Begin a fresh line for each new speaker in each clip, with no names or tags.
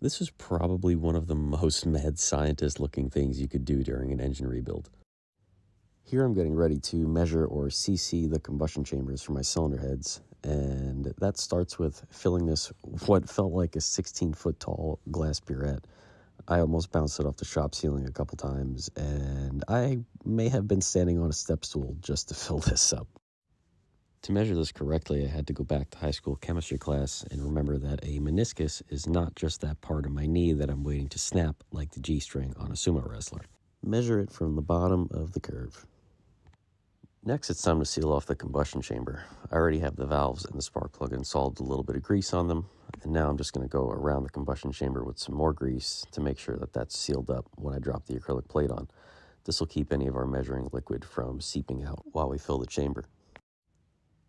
This was probably one of the most mad scientist looking things you could do during an engine rebuild. Here I'm getting ready to measure or CC the combustion chambers for my cylinder heads, and that starts with filling this what felt like a 16 foot tall glass burette. I almost bounced it off the shop ceiling a couple times, and I may have been standing on a step stool just to fill this up. To measure this correctly, I had to go back to high school chemistry class and remember that a meniscus is not just that part of my knee that I'm waiting to snap like the G string on a sumo wrestler. Measure it from the bottom of the curve. Next, it's time to seal off the combustion chamber. I already have the valves and the spark plug installed, a little bit of grease on them, and now I'm just going to go around the combustion chamber with some more grease to make sure that that's sealed up when I drop the acrylic plate on. This will keep any of our measuring liquid from seeping out while we fill the chamber.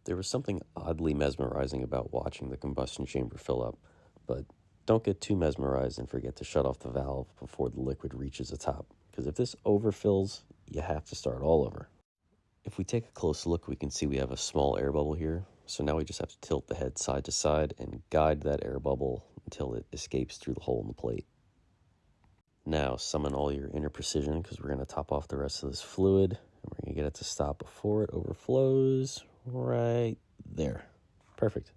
There was something oddly mesmerizing about watching the combustion chamber fill up, but don't get too mesmerized and forget to shut off the valve before the liquid reaches the top, because if this overfills, you have to start all over. If we take a close look, we can see we have a small air bubble here. So now we just have to tilt the head side to side and guide that air bubble until it escapes through the hole in the plate. Now summon all your inner precision because we're going to top off the rest of this fluid. And we're going to get it to stop before it overflows right there. Perfect.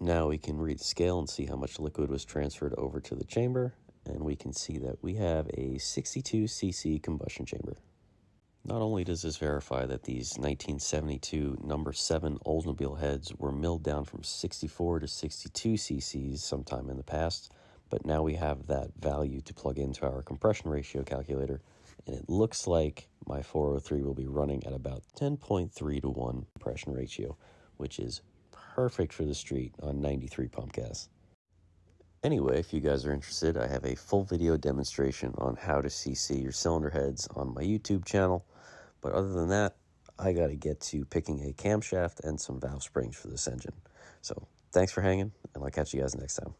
Now we can read the scale and see how much liquid was transferred over to the chamber. And we can see that we have a 62 cc combustion chamber. Not only does this verify that these 1972 number 7 Oldsmobile heads were milled down from 64 to 62 cc's sometime in the past, but now we have that value to plug into our compression ratio calculator, and it looks like my 403 will be running at about 10.3 to 1 compression ratio, which is perfect for the street on 93 pump gas. Anyway, if you guys are interested, I have a full video demonstration on how to CC your cylinder heads on my YouTube channel. But other than that, I got to get to picking a camshaft and some valve springs for this engine. So thanks for hanging, and I'll catch you guys next time.